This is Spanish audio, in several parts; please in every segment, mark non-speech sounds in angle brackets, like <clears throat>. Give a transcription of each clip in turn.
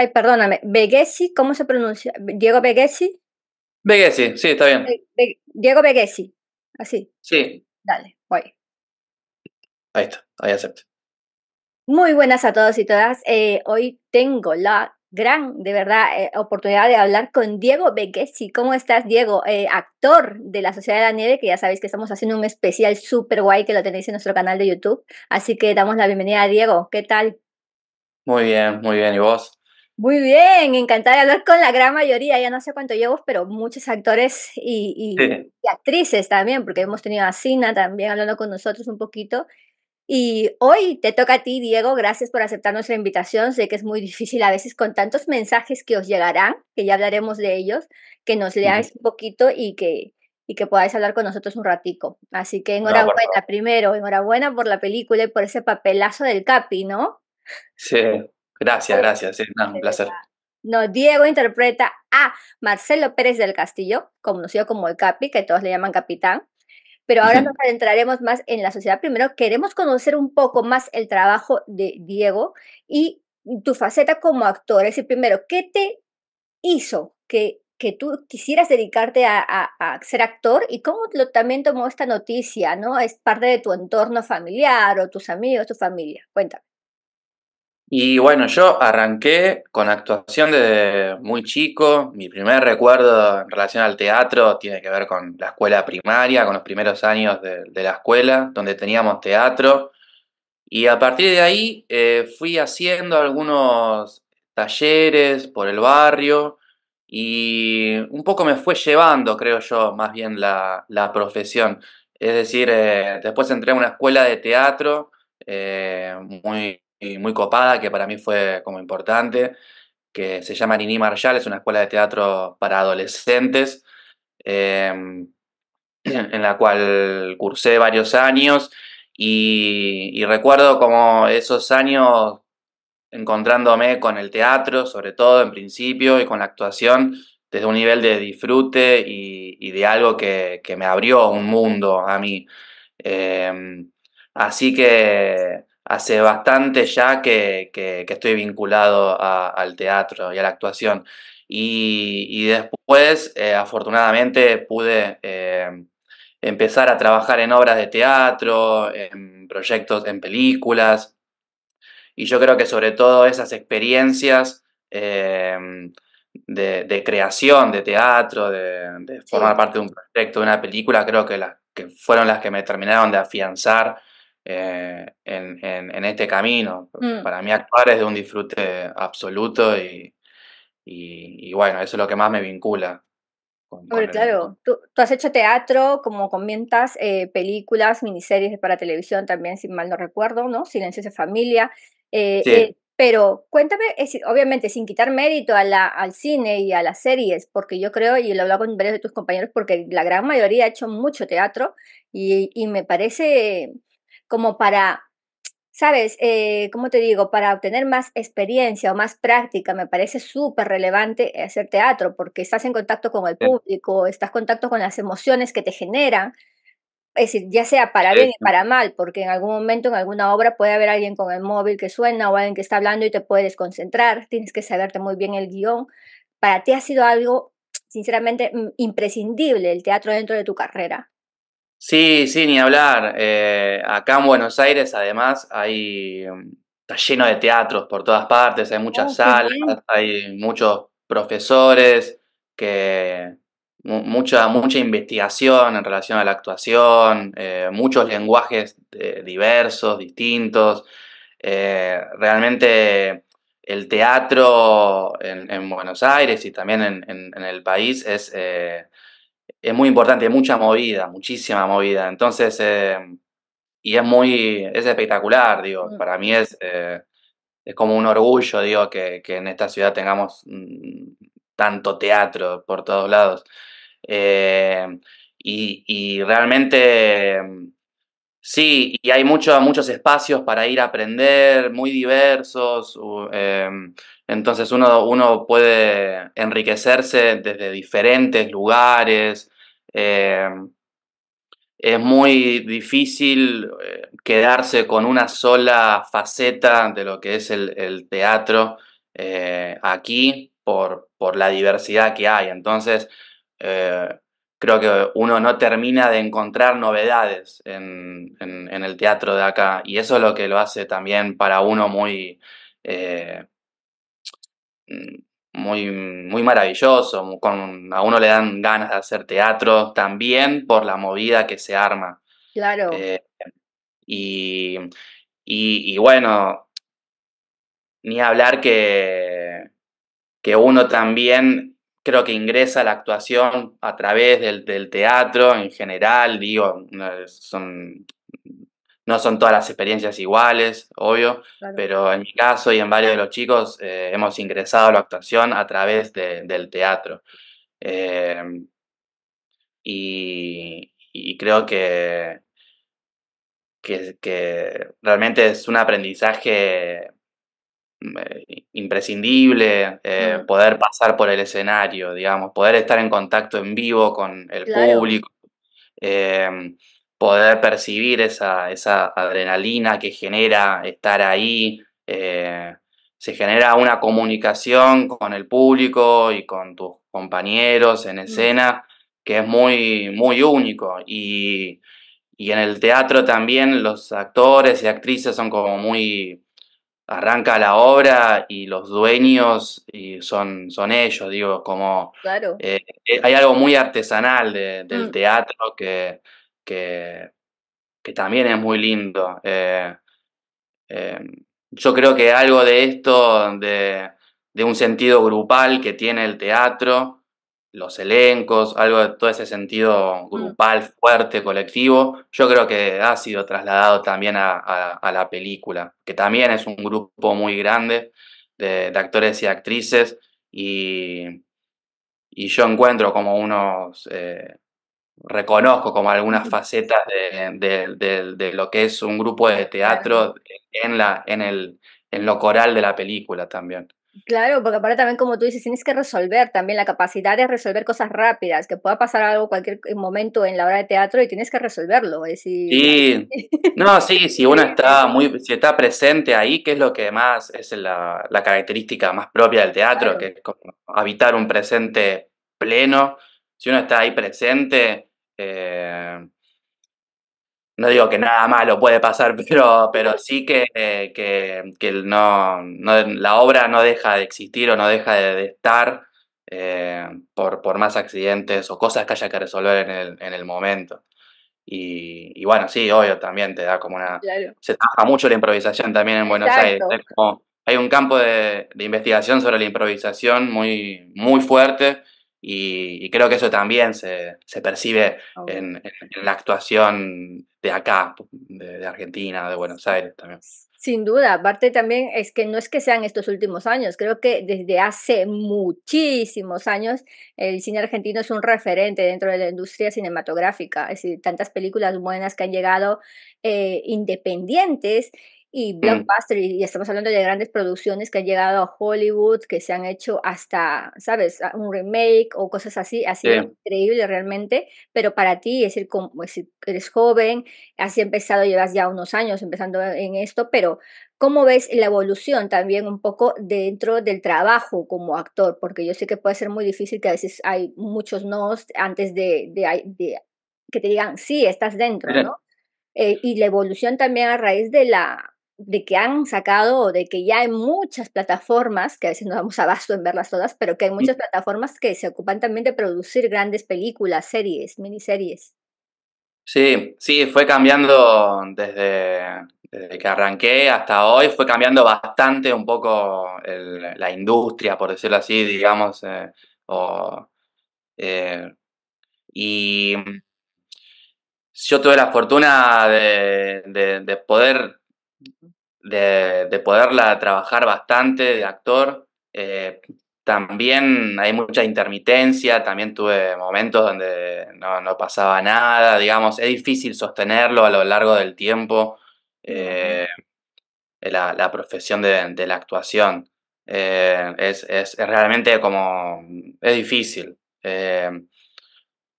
Ay, perdóname, Begesi, ¿cómo se pronuncia? ¿Diego Begesi? Begesi, sí, está bien. Diego Begesi, así. Sí. Dale, voy. Ahí está, ahí acepto. Muy buenas a todos y todas. Eh, hoy tengo la gran, de verdad, eh, oportunidad de hablar con Diego Begesi. ¿Cómo estás, Diego? Eh, actor de La Sociedad de la Nieve, que ya sabéis que estamos haciendo un especial súper guay que lo tenéis en nuestro canal de YouTube. Así que damos la bienvenida a Diego. ¿Qué tal? Muy bien, muy bien. ¿Y vos? Muy bien, encantada de hablar con la gran mayoría, ya no sé cuánto llevo, pero muchos actores y, y actrices también, porque hemos tenido a Sina también hablando con nosotros un poquito. Y hoy te toca a ti, Diego, gracias por aceptar nuestra invitación. Sé que es muy difícil a veces con tantos mensajes que os llegarán, que ya hablaremos de ellos, que nos leáis un poquito y que, y que podáis hablar con nosotros un ratico. Así que enhorabuena, primero, enhorabuena por la película y por ese papelazo del Capi, ¿no? Sí, gracias, gracias, un placer. No, Diego interpreta a Marcelo Pérez del Castillo, conocido como el Capi, que todos le llaman capitán. Pero ahora nos adentraremos más en la sociedad. Primero, queremos conocer un poco más el trabajo de Diego y tu faceta como actor. Es decir, primero, ¿qué te hizo que, que tú quisieras dedicarte a, a, ser actor y cómo lo, también tomó esta noticia? ¿no? ¿Es parte de tu entorno familiar o tus amigos, tu familia? Cuéntame. Y bueno, yo arranqué con actuación desde muy chico. Mi primer recuerdo en relación al teatro tiene que ver con la escuela primaria, con los primeros años de, la escuela, donde teníamos teatro. Y a partir de ahí eh, fui haciendo algunos talleres por el barrio y un poco me fue llevando, creo yo, más bien la, profesión. Es decir, eh, después entré a una escuela de teatro eh, muy muy copada, que para mí fue como importante, que se llama Nini Marshall, es una escuela de teatro para adolescentes, em, <clears throat> en la cual cursé varios años y, recuerdo como esos años encontrándome con el teatro, sobre todo en principio, y con la actuación desde un nivel de disfrute y, de algo que, me abrió un mundo a mí. Em, así que hace bastante ya que, estoy vinculado al teatro y a la actuación. Y, después, eh, afortunadamente, pude eh, empezar a trabajar en obras de teatro, en proyectos, en películas. Y yo creo que sobre todo esas experiencias em, de, creación de teatro, de, formar parte de un proyecto, de una película, creo que, las, que fueron las que me terminaron de afianzar eh, en, este camino. Mm. Para mí actuar es de un disfrute absoluto y, y, bueno, eso es lo que más me vincula. claro, tú, has hecho teatro, como comentas, eh, películas, miniseries para televisión también, si mal no recuerdo, ¿no? Silencios de familia. Eh, pero cuéntame, obviamente sin quitar mérito a la, al cine y a las series, porque yo creo, y lo he hablado con varios de tus compañeros, porque la gran mayoría ha hecho mucho teatro y, y me parece como para, sabes, eh, ¿cómo te digo? Para obtener más experiencia o más práctica, me parece súper relevante hacer teatro, porque estás en contacto con el público, estás en contacto con las emociones que te generan. Es decir, ya sea para bien y para mal, porque en algún momento, en alguna obra, puede haber alguien con el móvil que suena o alguien que está hablando y te puedes concentrar, tienes que saberte muy bien el guion. Para ti ha sido algo, sinceramente, mm, imprescindible el teatro dentro de tu carrera. Sí, sí, ni hablar. Eh, acá en Buenos Aires, además, hay mm, está lleno de teatros por todas partes, hay muchas oh, salas, hay muchos profesores, que mucha, mucha investigación en relación a la actuación, eh, muchos lenguajes eh, diversos, distintos. realmente el teatro en, Buenos Aires y también en, en el país es es muy importante, mucha movida, muchísima movida. Entonces, eh, y es muy, es espectacular, digo, para mí es, eh, es como un orgullo, digo, que, en esta ciudad tengamos mm, tanto teatro por todos lados. Eh, y, realmente, sí, y hay muchos espacios para ir a aprender, muy diversos. entonces uno, uno puede enriquecerse desde diferentes lugares, Em, es muy difícil eh, quedarse con una sola faceta de lo que es el, teatro aquí por, por, la diversidad que hay. Entonces, creo que uno no termina de encontrar novedades en, el teatro de acá y eso es lo que lo hace también para uno muy, eh, muy, muy maravilloso, con, a uno le dan ganas de hacer teatro también por la movida que se arma. Claro. Eh, y, y, bueno, ni hablar que, que uno también creo que ingresa la actuación a través del, teatro en general, digo, no son, no son todas las experiencias iguales, obvio, pero en mi caso y en varios de los chicos eh, hemos ingresado a la actuación a través del teatro. Eh, y, creo que, que, que realmente es un aprendizaje eh, imprescindible, eh, poder pasar por el escenario, digamos, poder estar en contacto en vivo con el público, em, poder percibir esa, esa, adrenalina que genera estar ahí. Eh, se genera una comunicación con el público y con tus compañeros en mm. escena que es muy, muy único. Y, y en el teatro también los actores y actrices son como muy arranca la obra y los dueños y son, son ellos, digo, como claro. Eh, eh, hay algo muy artesanal del mm. teatro que, que, también es muy lindo. Eh, yo creo que algo de esto, de, de un sentido grupal que tiene el teatro, los elencos, algo de todo ese sentido mm. grupal, fuerte, colectivo, yo creo que ha sido trasladado también a, la película, que también es un grupo muy grande de, actores y actrices y, y, yo encuentro como unos, eh, reconozco como algunas facetas de, lo que es un grupo de teatro en, la, en, el, en lo coral de la película también. Claro, porque aparte también como tú dices, tienes que resolver también la capacidad de resolver cosas rápidas, que pueda pasar algo cualquier momento en la hora de teatro y tienes que resolverlo. Sí, <laughs> no, sí, si uno está muy, si está presente ahí, que es lo que más es la, característica más propia del teatro, que es como habitar un presente pleno. Si uno está ahí presente, eh, no digo que nada malo puede pasar, <laughs> pero, pero sí que, que, no, la obra no deja de existir o no deja de, estar eh, por, por, más accidentes o cosas que haya que resolver en el, en el momento. Y, bueno, sí, obvio, también te da como una... Se trabaja mucho la improvisación también en Buenos Aires. hay un campo de, de, investigación sobre la improvisación muy, muy fuerte y, creo que eso también se, percibe en, la actuación de acá, de, Argentina, de Buenos Aires también. Sin duda, aparte también es que no es que sean estos últimos años, creo que desde hace muchísimos años el cine argentino es un referente dentro de la industria cinematográfica, es decir, tantas películas buenas que han llegado eh, independientes y mm. blockbuster, y estamos hablando de grandes producciones que han llegado a Hollywood, que se han hecho hasta, ¿sabes?, un remake o cosas así, ha sido increíble realmente, pero para ti, es decir, como, eres joven, has empezado, llevas ya unos años empezando en esto, pero ¿cómo ves la evolución también un poco dentro del trabajo como actor? Porque yo sé que puede ser muy difícil, que a veces hay muchos no antes de, de, que te digan, sí, estás dentro, ¿no? Eh, y la evolución también a raíz de la de que han sacado o de que ya hay muchas plataformas, que a veces no damos abasto en verlas todas, pero que hay muchas plataformas que se ocupan también de producir grandes películas, series, miniseries. Sí, sí, fue cambiando desde, que arranqué hasta hoy, fue cambiando bastante un poco la industria, por decirlo así, digamos. Eh, eh, y yo tuve la fortuna de poder de, poderla trabajar bastante de actor. Eh, también hay mucha intermitencia, también tuve momentos donde no, pasaba nada, digamos, es difícil sostenerlo a lo largo del tiempo, eh, la, profesión de, la actuación. Eh, es, realmente como, es difícil.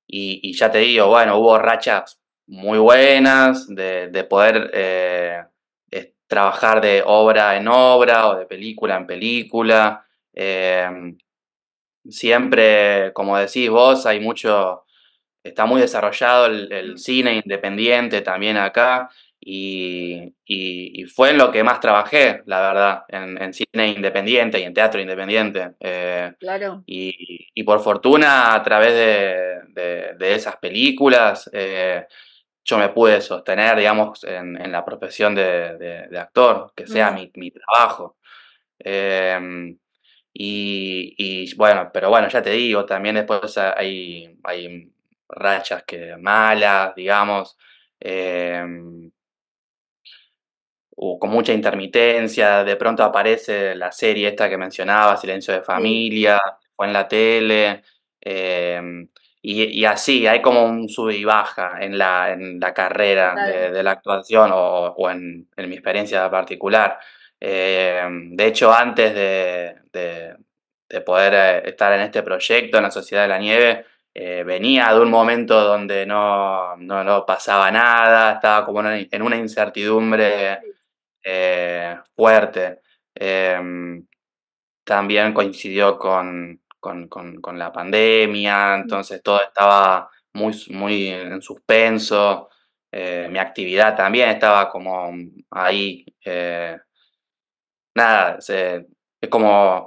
Y, ya te digo, bueno, hubo rachas muy buenas de, de poder trabajar de obra en obra o de película en película. Em, siempre, como decís vos, hay mucho, está muy desarrollado el, cine independiente también acá y, fue en lo que más trabajé, la verdad, en, cine independiente y en teatro independiente. Eh, claro. Y, por fortuna, a través de, esas películas, eh, yo me pude sostener, digamos, en, la profesión de, actor, que sea mm. mi, trabajo. Em, y, bueno, pero bueno, ya te digo, también después hay, hay rachas que malas, digamos, em, con mucha intermitencia, de pronto aparece la serie esta que mencionaba, Silencio de Familia, fue en la tele, em, y, así, hay como un sub y baja en la, en la carrera de, la actuación o, en, mi experiencia particular. Em, de hecho, antes de, de, poder eh, estar en este proyecto, en la Sociedad de la Nieve, eh, venía de un momento donde no, no, pasaba nada, estaba como en una incertidumbre eh, fuerte. También coincidió con, con, la pandemia, entonces todo estaba muy, muy en suspenso. mi actividad también estaba como ahí. nada, es como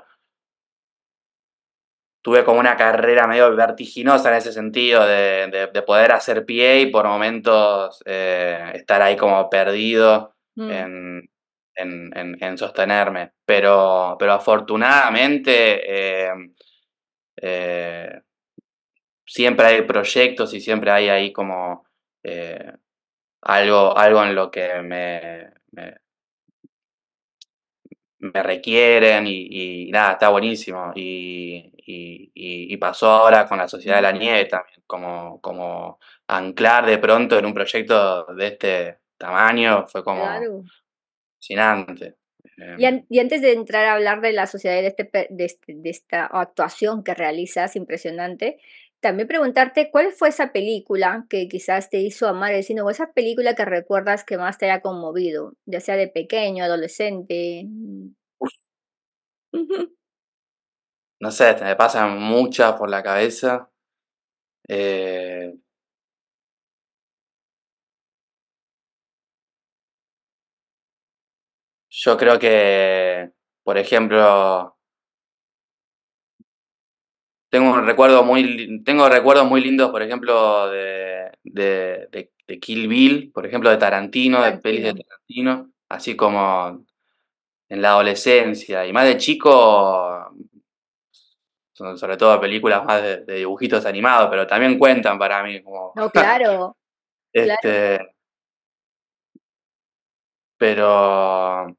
tuve como una carrera medio vertiginosa en ese sentido, de, poder hacer pie y por momentos eh, estar ahí como perdido mm. en, sostenerme. Pero, pero afortunadamente eh, siempre hay proyectos y siempre hay ahí como eh, algo, algo en lo que me, me requieren y, nada, está buenísimo. Y, pasó ahora con la Sociedad de la Nieve también, como, como anclar de pronto en un proyecto de este tamaño fue como fascinante. Em. Y, antes de entrar a hablar de la sociedad de, este, de, este, de esta actuación que realizas, impresionante, también preguntarte cuál fue esa película que quizás te hizo amar el cine o esa película que recuerdas que más te haya conmovido, ya sea de pequeño, adolescente. No sé, me pasan muchas por la cabeza. Eh yo creo que, por ejemplo, tengo un recuerdo muy, tengo recuerdos muy lindos, por ejemplo, de, de, de, Kill Bill, por ejemplo, de Tarantino, de pelis de Tarantino, así como en la adolescencia. Y más de chico, son sobre todo películas más de, dibujitos animados, pero también cuentan para mí como... No, claro. <laughs> este, Pero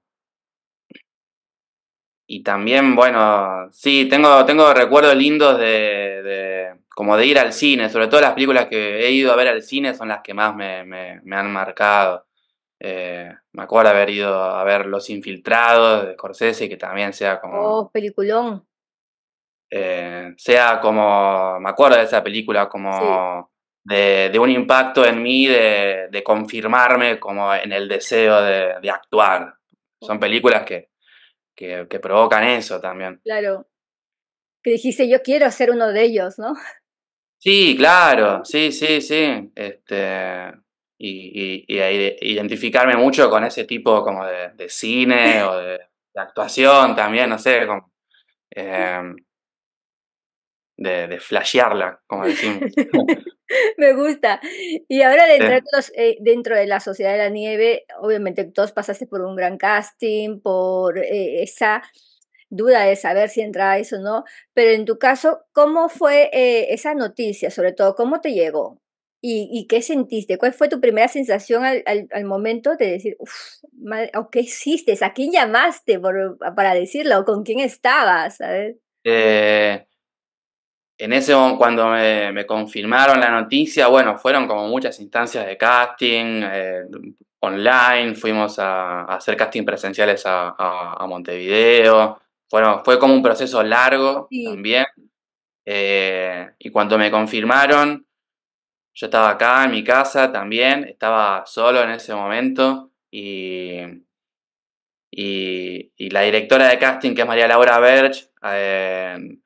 y también, bueno, sí, tengo, tengo recuerdos lindos de, como de ir al cine, sobre todo las películas que he ido a ver al cine son las que más me, han marcado. Eh, me acuerdo haber ido a ver Los Infiltrados de Scorsese, que también sea como... Oh, peliculón. Eh, sea como, me acuerdo de esa película como de, un impacto en mí, de, confirmarme como en el deseo de actuar. Son películas que, que, provocan eso también. Claro. Que dijiste, yo quiero ser uno de ellos, ¿no? Sí, claro, sí, sí, sí. Este, y, identificarme mucho con ese tipo como de, cine o de, actuación también, no sé, como, em, de, de flashearla, como decimos. <laughs> Me gusta. Y ahora dentro, eh, dentro de la Sociedad de la Nieve, obviamente todos pasaste por un gran casting, por eh, esa duda de saber si entráis o no, pero en tu caso, ¿cómo fue eh, esa noticia? Sobre todo, ¿cómo te llegó? ¿Y, qué sentiste? ¿Cuál fue tu primera sensación al, momento de decir, uff, o qué hiciste? ¿A quién llamaste para decirlo? ¿O con quién estabas? ¿sabes? En ese cuando me, confirmaron la noticia, bueno, fueron como muchas instancias de casting, eh, online, fuimos a, hacer casting presenciales a, Montevideo, bueno, fue como un proceso largo también. Eh, y cuando me confirmaron, yo estaba acá en mi casa también, estaba solo en ese momento y, y, la directora de casting, que es María Laura Berch, eh,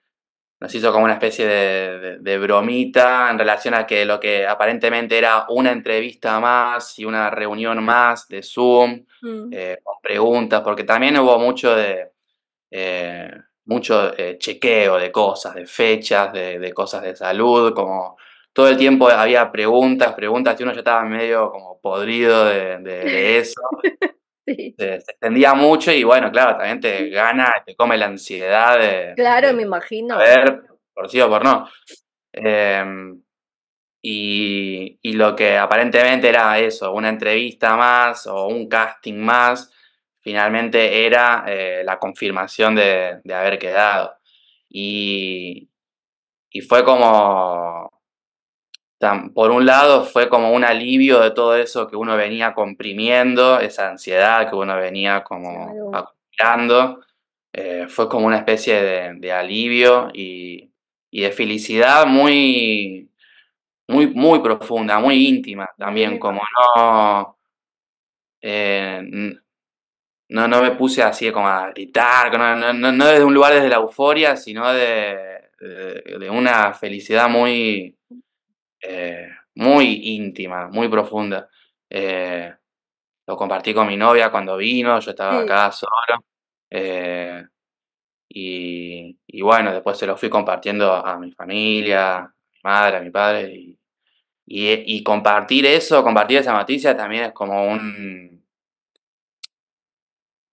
nos hizo como una especie de, bromita en relación a que lo que aparentemente era una entrevista más y una reunión más de Zoom, mm. eh, con preguntas, porque también hubo mucho de eh, mucho eh, chequeo de cosas, de fechas, de, cosas de salud, como todo el tiempo había preguntas, preguntas, y uno ya estaba medio como podrido de, <laughs> eso. Se, extendía mucho y bueno, claro, también te gana, te come la ansiedad de... Claro, me imagino. A ver, por sí o por no. Em, y, y, lo que aparentemente era eso, una entrevista más o un casting más, finalmente era eh, la confirmación de, haber quedado. Y, y fue como, por un lado, fue como un alivio de todo eso que uno venía comprimiendo, esa ansiedad que uno venía como acumulando. Eh, fue como una especie de, alivio y, de felicidad muy, muy, muy profunda, muy íntima también, como no, eh, no, no me puse así como a gritar, no, no, no desde un lugar desde la euforia, sino de, de, una felicidad muy, eh, muy íntima, muy profunda. Eh, lo compartí con mi novia cuando vino, yo estaba acá solo. Eh, y, y, bueno, después se lo fui compartiendo a mi familia, a mi madre, a mi padre. Y, y, y compartir eso, compartir esa noticia también es como un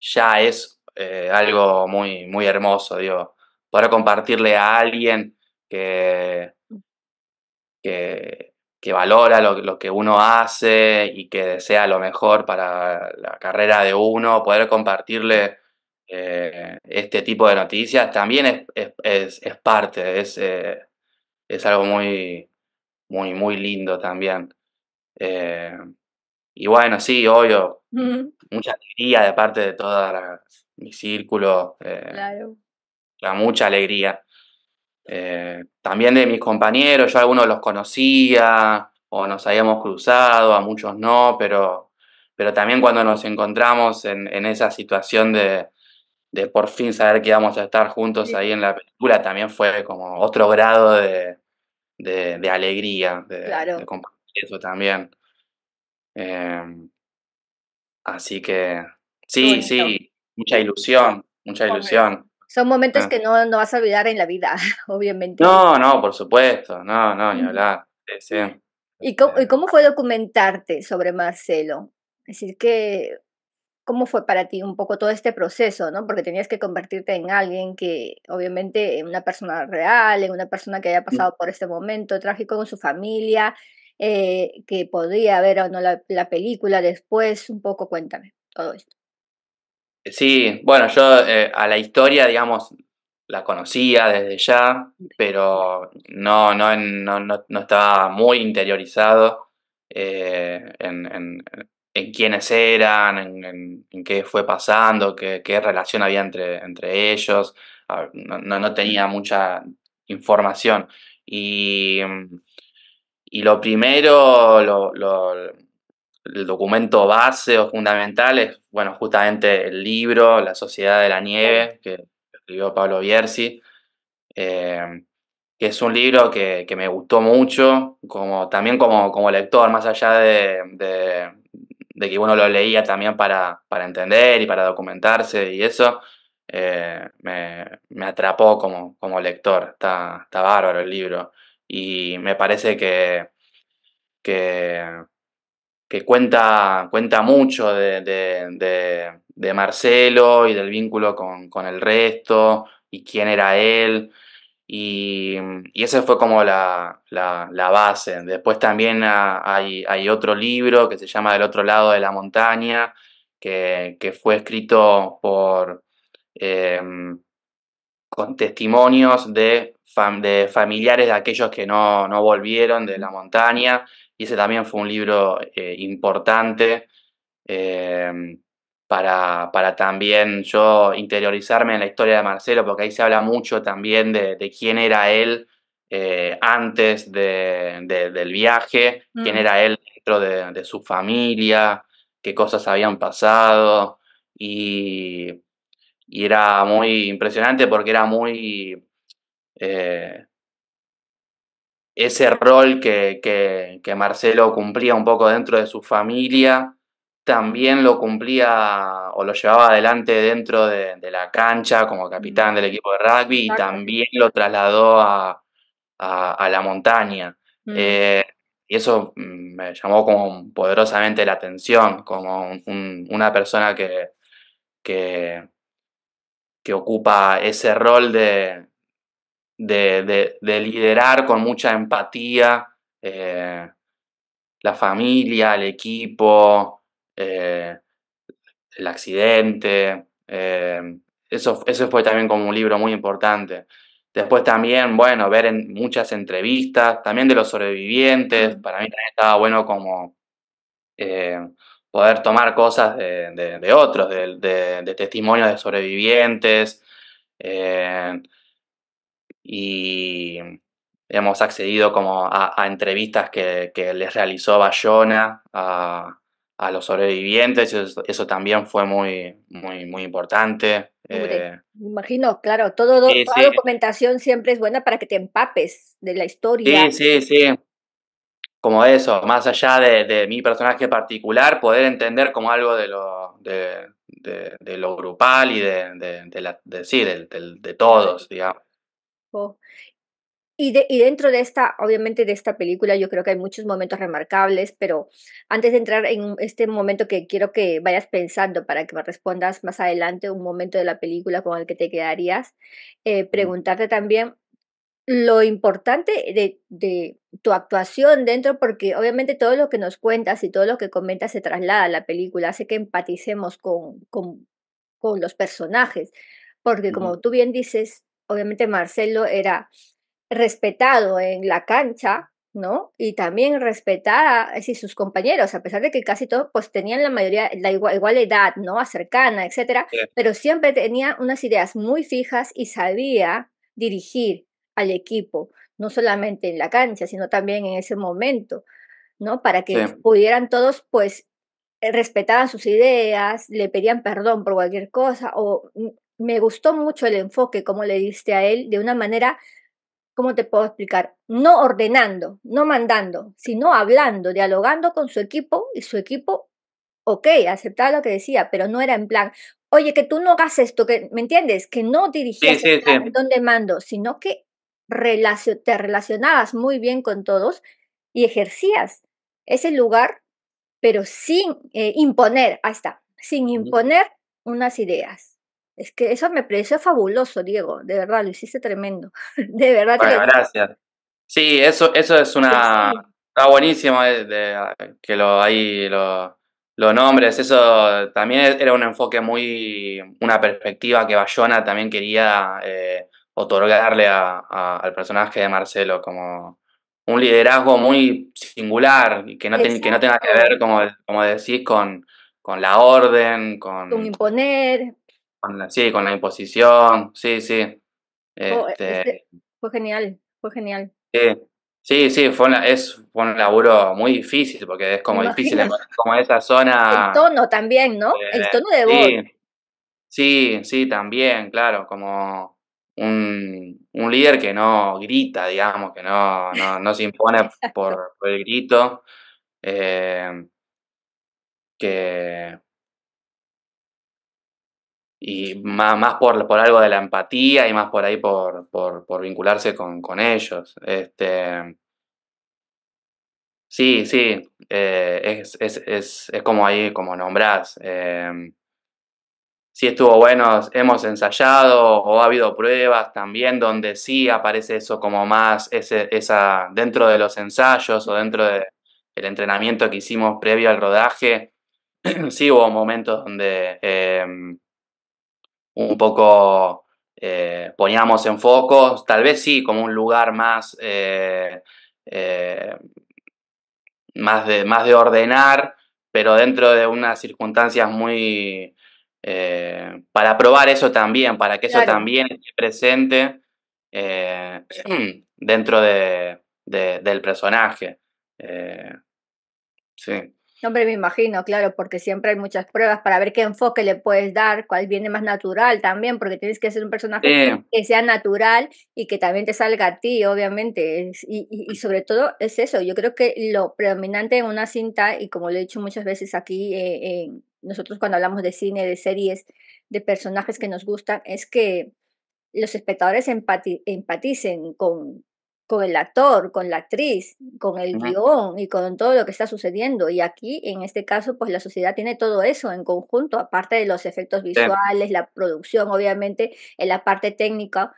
ya es eh, algo muy, muy hermoso, digo, poder compartirle a alguien que, que, valora lo, que uno hace y que desea lo mejor para la carrera de uno, poder compartirle eh, este tipo de noticias también es, es, parte, es, eh, es algo muy, muy, muy lindo también. y bueno, sí, obvio, mucha alegría de parte de todo mi círculo. Eh, claro. mucha alegría. Eh, también de mis compañeros, yo algunos los conocía o nos habíamos cruzado, a muchos no, pero, pero también cuando nos encontramos en, esa situación de, de, por fin saber que íbamos a estar juntos ahí en la película, también fue como otro grado de, de, alegría, de, compartir eso también. Em, Así que sí, sí, mucha ilusión, mucha ilusión. Son momentos ah. que no, no, vas a olvidar en la vida, <laughs> obviamente. No, no, por supuesto, no, no, ni hablar. Sí, ¿Y, cómo, ¿Y cómo fue documentarte sobre Marcelo? Es decir, que, ¿cómo fue para ti un poco todo este proceso, no? Porque tenías que convertirte en alguien que, obviamente, en una persona real, en una persona que haya mm. pasado por este momento trágico con su familia, eh, que podría ver o no la, película después, un poco cuéntame todo esto. Sí, bueno, yo eh, a la historia, digamos, la conocía desde ya, pero no, no, no, no estaba muy interiorizado eh, en, en, en, quiénes eran, en, en, qué fue pasando, qué, qué relación había entre, entre ellos. No, no, tenía mucha información. Y y lo primero, el documento base o fundamental es, bueno, justamente el libro La Sociedad de la Nieve, que escribió Pablo Bierzi, eh, que es un libro que, me gustó mucho, como, también como, como lector, más allá de, que uno lo leía también para, entender y para documentarse y eso, eh, me, atrapó como, como lector, está, está bárbaro el libro. Y me parece que, que, cuenta, cuenta mucho de, Marcelo y del vínculo con, el resto y quién era él. Y, y ese fue como la, base. Después también hay, hay, otro libro que se llama Del otro lado de la montaña, que, fue escrito por, em, con testimonios de de familiares de aquellos que no, volvieron de la montaña. Y ese también fue un libro eh, importante em, para, también yo interiorizarme en la historia de Marcelo, porque ahí se habla mucho también de, quién era él eh, antes del viaje, quién mm. era él dentro de, su familia, qué cosas habían pasado. y, era muy impresionante porque era muy... Eh, ese rol que, que, Marcelo cumplía un poco dentro de su familia, también lo cumplía o lo llevaba adelante dentro de, la cancha como capitán del equipo de rugby y también lo trasladó a, la montaña. Mm. Eh, y eso mm, me llamó como poderosamente la atención, como una persona que, que, ocupa ese rol de, de, liderar con mucha empatía eh, la familia, el equipo, eh, el accidente. Eh, eso, eso fue también como un libro muy importante. Después también, bueno, ver en muchas entrevistas, también de los sobrevivientes, para mí también estaba bueno como eh, poder tomar cosas de, otros, de, testimonios de sobrevivientes. Eh, y hemos accedido como a, entrevistas que, les realizó Bayona a, los sobrevivientes, eso, también fue muy, muy, muy importante. Eh, me imagino, claro, todo, toda documentación siempre es buena para que te empapes de la historia. Sí, sí, sí. Como eso, más allá de, mi personaje particular, poder entender como algo de lo, de, lo grupal y de, la, sí, de, todos, digamos. Oh, y, de, y dentro de esta, obviamente de esta película, yo creo que hay muchos momentos remarcables, pero antes de entrar en este momento que quiero que vayas pensando para que me respondas más adelante, un momento de la película con el que te quedarías, eh, preguntarte también lo importante de, de, tu actuación dentro, porque obviamente todo lo que nos cuentas y todo lo que comentas se traslada a la película, hace que empaticemos con, con, con los personajes, porque como tú bien dices, obviamente Marcelo era respetado en la cancha, ¿no? Y también respetar a sus compañeros, a pesar de que casi todos pues tenían la mayoría la igual, edad, ¿no? Cercana, etcétera, pero siempre tenía unas ideas muy fijas y sabía dirigir al equipo, no solamente en la cancha, sino también en ese momento, ¿no? Para que pudieran todos pues respetaban sus ideas, le pedían perdón por cualquier cosa o me gustó mucho el enfoque, como le diste a él, de una manera ¿cómo te puedo explicar? No ordenando, no mandando, sino hablando, dialogando con su equipo y su equipo, ok, aceptaba lo que decía, pero no era en plan, oye, que tú no hagas esto, que, ¿me entiendes? Que no dirigías sí, donde mando, sino que te relacionabas muy bien con todos y ejercías ese lugar, pero sin eh, imponer, ahí está, sin imponer unas ideas. Es que eso me pareció fabuloso, Diego, de verdad, lo hiciste tremendo. <laughs> De verdad. Bueno, gracias. Sí, eso, eso es una... Está buenísimo de, que lo ahí lo, lo, nombres. Eso también era un enfoque muy... una perspectiva que Bayona también quería eh, otorgarle a, al personaje de Marcelo como un liderazgo muy singular y que no, que no tenga que ver, como, como decís, con, con la orden, con... Con imponer, sí, con la imposición, sí, sí. Oh, este, este, fue genial, fue genial. Sí, sí, fue, es, un laburo muy difícil porque es como difícil, <laughs> como esa zona... El tono también, ¿no? el eh, tono de voz. Sí, sí, también, claro, como un, un, líder que no grita, digamos, que no, no, no se impone <laughs> por, por, el grito. Eh, que, y más, por, por, algo de la empatía y más por ahí por, por, vincularse con, con, ellos. Este, sí, sí, eh, es, es, es, es, como ahí, como nombrás. Eh, sí estuvo bueno, hemos ensayado o ha habido pruebas también donde sí aparece eso como más ese, esa, dentro de los ensayos o dentro del entrenamiento que hicimos previo al rodaje. <clears throat> sí hubo momentos donde... Eh, un poco eh, poníamos en foco, tal vez sí, como un lugar más, eh, eh, más, de, más de ordenar, pero dentro de unas circunstancias muy... para probar eso también, para que eso también esté presente <clears throat> dentro de, del personaje. sí. Hombre, me imagino, claro, porque siempre hay muchas pruebas para ver qué enfoque le puedes dar, cuál viene más natural también, porque tienes que ser un personaje que sea natural y que también te salga a ti, obviamente. Y, y, sobre todo es eso, yo creo que lo predominante en una cinta, y como lo he dicho muchas veces aquí, eh, nosotros cuando hablamos de cine, de series, de personajes que nos gustan, es que los espectadores empaticen con, con el actor, con la actriz, con el guion y con todo lo que está sucediendo. Y aquí, en este caso, pues la sociedad tiene todo eso en conjunto, aparte de los efectos visuales, la producción, obviamente, en la parte técnica,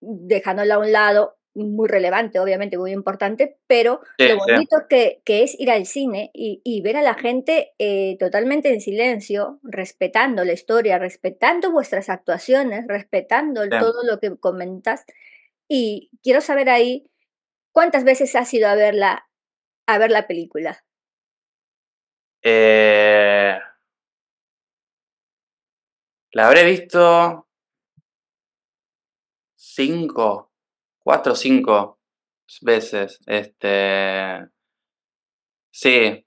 dejándola a un lado, muy relevante, obviamente, muy importante, pero lo bonito que, que, es ir al cine y, ver a la gente eh, totalmente en silencio, respetando la historia, respetando vuestras actuaciones, respetando todo lo que comentas y quiero saber ahí cuántas veces has ido a verla, a ver la película. Eh, la habré visto cinco, cuatro o cinco veces. Este. Sí.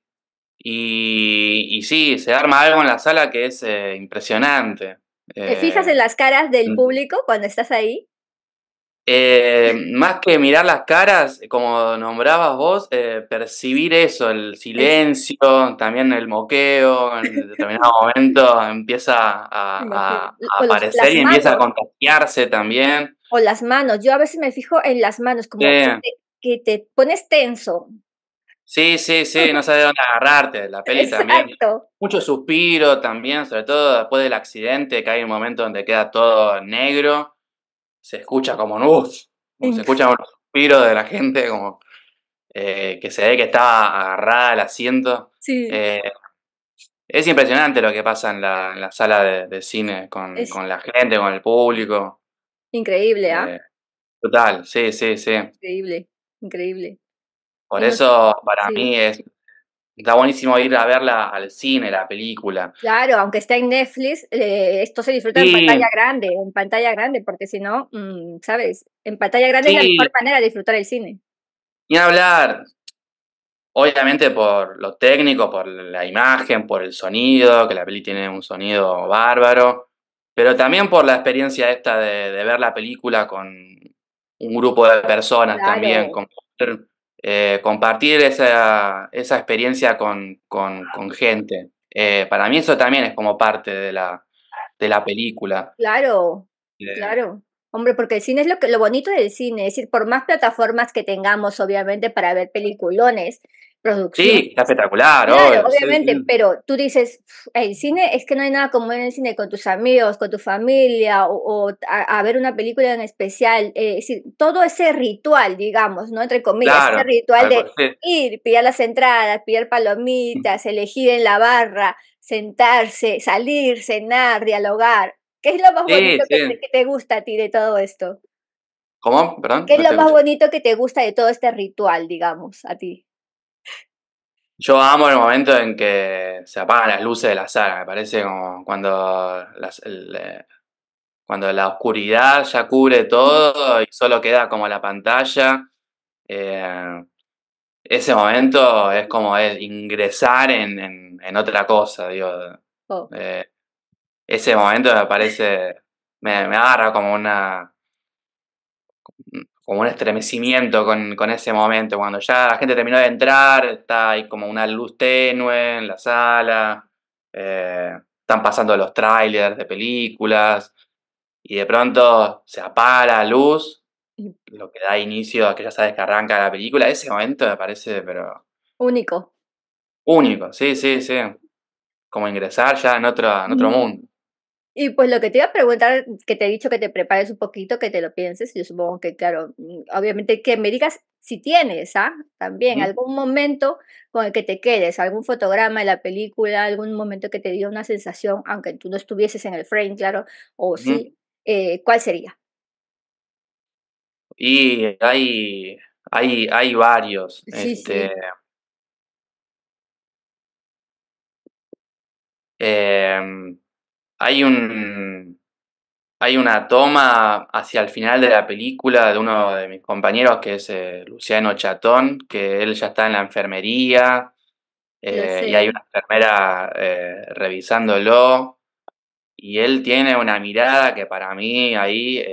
Y, y, sí, se arma algo en la sala que es eh, impresionante. ¿Te fijas en eh, las caras del mm. público cuando estás ahí? Eh, más que mirar las caras, como nombrabas vos, eh, percibir eso, el silencio, también el moqueo, en <laughs> determinado momento empieza a, aparecer y empieza a contagiarse también. O las manos, yo a veces me fijo en las manos, como que, te, pones tenso. Sí, sí, sí, no sabes dónde agarrarte, la <laughs> peli también. Mucho suspiro también, sobre todo después del accidente, que hay un momento donde queda todo negro se escucha como un se escucha un suspiro de la gente, como eh, que se ve que está agarrada al asiento. Eh, es impresionante lo que pasa en la, sala de, cine con, la gente, con el público. Increíble, ¿ah? total, sí, sí, sí. Increíble, increíble. Por eso para mí es Está buenísimo ir a verla al cine, la película. Claro, aunque esté en Netflix, eh, esto se disfruta en pantalla grande, en pantalla grande, porque si no, mm, ¿sabes? En pantalla grande es la mejor manera de disfrutar el cine. Y hablar, obviamente por lo técnico, por la imagen, por el sonido, que la peli tiene un sonido bárbaro, pero también por la experiencia esta de, ver la película con un grupo de personas también, con eh, compartir esa, esa experiencia con, con, gente. Eh, para mí eso también es como parte de la, de la película. Claro, eh, claro. Hombre, porque el cine es lo, que, lo bonito del cine, es decir, por más plataformas que tengamos, obviamente, para ver peliculones, producción. Sí, está espectacular, obviamente, pero tú dices, el cine es que no hay nada como ir el cine con tus amigos, con tu familia, o, a, ver una película en especial, eh, es decir, todo ese ritual, digamos, ¿no? Entre comillas, ese ritual de ir, pillar las entradas, pillar palomitas, elegir en la barra, sentarse, salir, cenar, dialogar. ¿Qué es lo más bonito que, te gusta a ti de todo esto? ¿Cómo? Perdón. ¿Qué es lo más bonito que te gusta de todo este ritual, digamos, a ti? Yo amo el momento en que se apagan las luces de la sala, me parece como cuando, eh, cuando la oscuridad ya cubre todo y solo queda como la pantalla. Eh, ese momento es como el ingresar en, otra cosa, digo. Oh. Eh, ese momento me parece, me, me agarra como una, como un estremecimiento con, con, ese momento, cuando ya la gente terminó de entrar, está ahí como una luz tenue en la sala, eh, están pasando los trailers de películas, y de pronto se apaga la luz, lo que da inicio a que ya sabes que arranca la película, ese momento me parece, pero... Único. Único, sí, sí, sí. Como ingresar ya en otro, en otro mundo. Y pues lo que te iba a preguntar, que te he dicho que te prepares un poquito, que te lo pienses, yo supongo que, claro, mm, obviamente que me digas si tienes, ¿ah? También algún momento con el que te quedes, algún fotograma de la película, algún momento que te dio una sensación, aunque tú no estuvieses en el frame, claro, o sí, eh, ¿cuál sería? Y hay, hay, hay varios. este, em, hay un. Hay una toma hacia el final de la película de uno de mis compañeros, que es eh, Luciano Chatón, que él ya está en la enfermería, eh, y hay una enfermera eh, revisándolo y él tiene una mirada que para mí ahí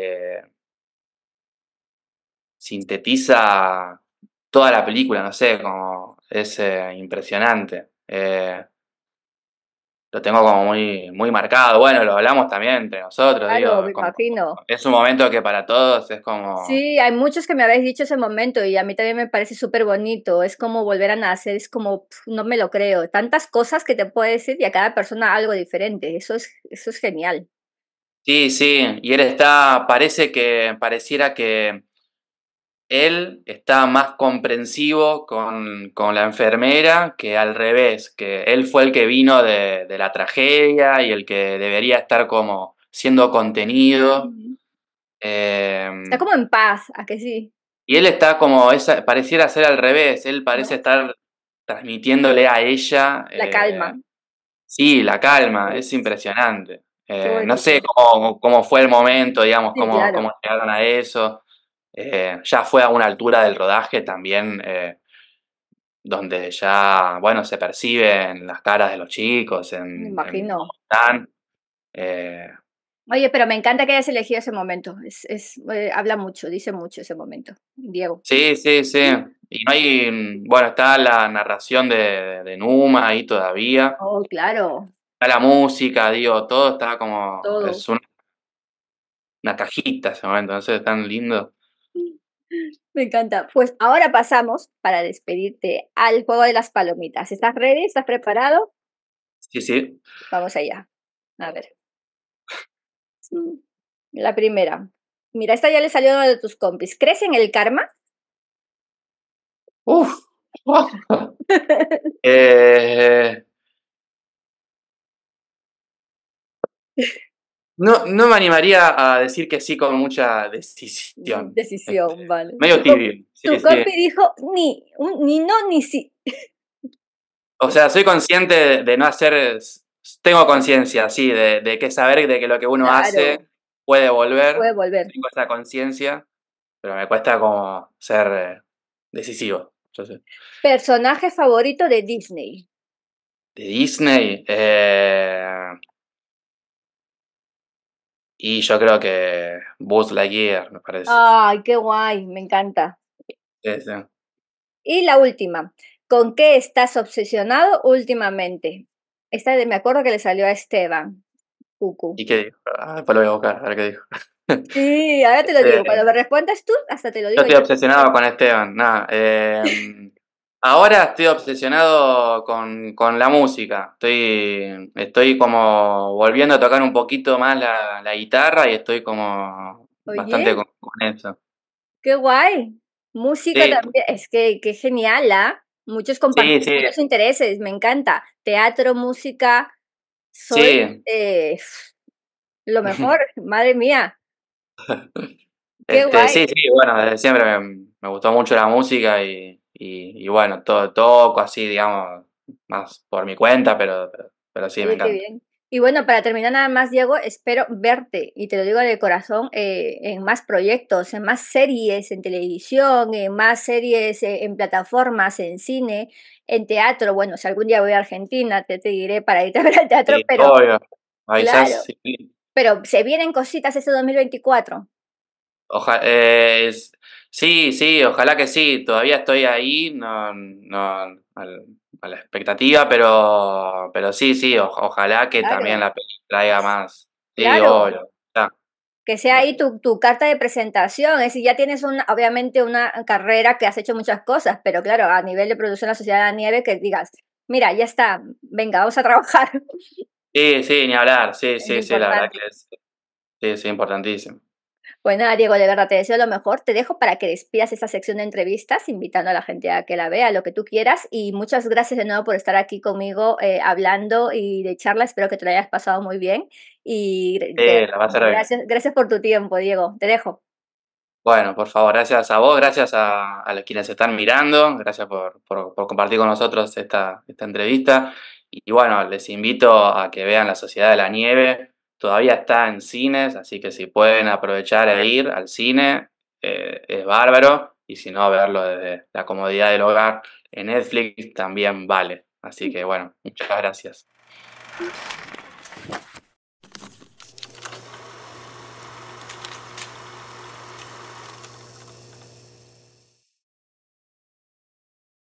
sintetiza toda la película, no sé, como es impresionante lo tengo como muy, muy marcado. Bueno, lo hablamos también entre nosotros. Claro, me imagino. Es un momento que para todos es como... Sí, hay muchos que me habéis dicho ese momento y a mí también me parece súper bonito. Es como volver a nacer, es como, no me lo creo. Tantas cosas que te puede decir y a cada persona algo diferente. Eso es, eso es genial. Sí, sí, y él está, parece que, pareciera que él está más comprensivo con, la enfermera que al revés, que él fue el que vino de, la tragedia y el que debería estar como siendo contenido. Em, está como en paz, ¿a que sí? Y él está como, esa, pareciera ser al revés, él parece estar transmitiéndole a ella... La calma. Eh, sí, la calma, es impresionante. Eh, no sé cómo, fue el momento, digamos, cómo, cómo llegaron a eso. Eh, ya fue a una altura del rodaje también eh, donde ya, bueno, se perciben las caras de los chicos. En, me imagino. Eh. Oye, pero me encanta que hayas elegido ese momento. Es, habla mucho, dice mucho ese momento, Diego. Sí, sí, sí. Y no hay, bueno, está la narración de, de Numa ahí todavía. Oh, claro. Está la música, digo, todo está como... Es una, una cajita ese momento, no sé, tan lindo. Me encanta. Pues ahora pasamos para despedirte al juego de las palomitas. ¿Estás ready? ¿Estás preparado? Sí, sí. Vamos allá. A ver. La primera. Mira, esta ya le salió de tus compis. ¿Crees en el karma? Uf. <laughs> eh... No, no me animaría a decir que sí con mucha decisión. Decisión, este, vale. Medio tibio. tu compi dijo ni, ni no ni sí. O sea, soy consciente de no hacer. Tengo conciencia, sí, de, de, que saber de que lo que uno hace puede volver. Puede volver. Tengo esa conciencia, pero me cuesta como ser eh, decisivo. Personaje favorito de Disney. De Disney. Eh, y yo creo que Buzz Lightyear, me parece. Ay, qué guay, me encanta. Sí, Y la última, ¿con qué estás obsesionado últimamente? Esta de, me acuerdo que le salió a Esteban. Cucu. ¿Y qué dijo? Ah, pues lo voy a buscar, a ver qué dijo. Sí, ahora te lo <laughs> digo. Cuando me respondas tú, hasta te lo digo. Yo estoy obsesionado con Esteban. Nada, eh, <laughs> Ahora estoy obsesionado con, la música. Estoy, estoy como volviendo a tocar un poquito más la, guitarra y estoy como bastante con, eso. Qué guay. Música también. Es que, qué genial, ¿ah? Muchos compartimos muchos intereses, me encanta. Teatro, música. Soy eh, lo mejor, <laughs> madre mía. Qué este, guay. Sí, sí, bueno, desde siempre me gustó mucho la música y, y, bueno, todo toco así, digamos, más por mi cuenta, pero, pero, sí, me encanta. Y bueno, para terminar nada más, Diego, espero verte, y te lo digo de corazón, eh, en más proyectos, en más series en televisión, en más series eh, en plataformas, en cine, en teatro. Bueno, si algún día voy a Argentina, te, te diré para irte a ver al teatro, pero... claro, Pero se vienen cositas ese 2024. Ojalá, eh, Sí, sí, ojalá que sí. Todavía estoy ahí, no, no a la expectativa, pero, pero sí, sí, ojalá que también la película traiga más. Sí, Que sea ahí tu, tu, carta de presentación. Es decir, ya tienes una, obviamente una carrera que has hecho muchas cosas, pero claro, a nivel de producción de la Sociedad de la Nieve, que digas, mira, ya está, venga, vamos a trabajar. Sí, sí, ni hablar, sí, sí, sí, la verdad que es, sí, sí, importantísimo. Pues nada, Diego, de verdad te deseo lo mejor. Te dejo para que despidas esta sección de entrevistas, invitando a la gente a que la vea, lo que tú quieras. Y muchas gracias de nuevo por estar aquí conmigo eh, hablando y de charla. Espero que te lo hayas pasado muy bien. Y gracias, gracias por tu tiempo, Diego. Te dejo. Bueno, por favor, gracias a vos, gracias a, a quienes están mirando, gracias por, por, compartir con nosotros esta, esta entrevista. Y bueno, les invito a que vean La Sociedad de la Nieve, Todavía está en cines, así que si pueden aprovechar e ir al cine, eh, es bárbaro. Y si no, verlo desde la comodidad del hogar en Netflix también vale. Así que bueno, muchas gracias.